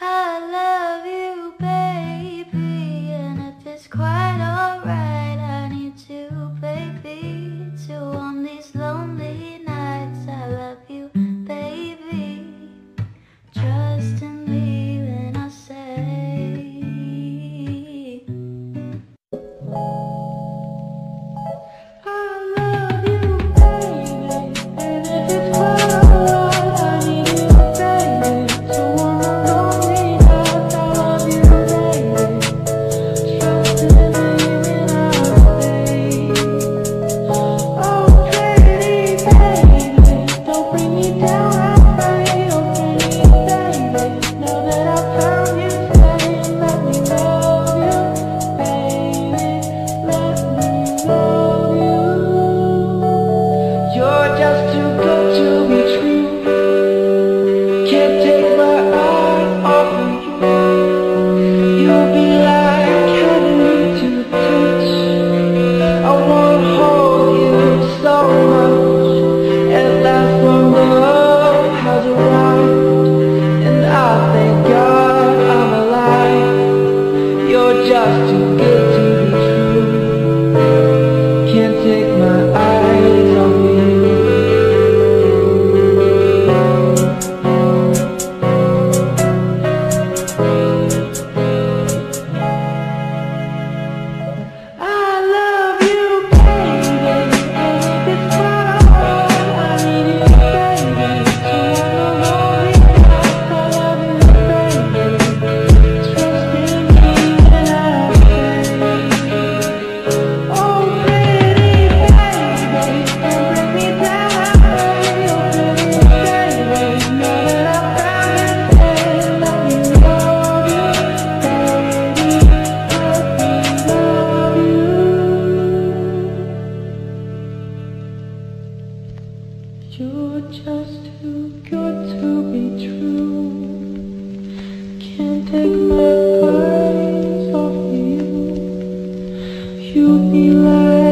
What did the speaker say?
Hello. just to get you. just too good to be true. Can't take my eyes off you. You'd be like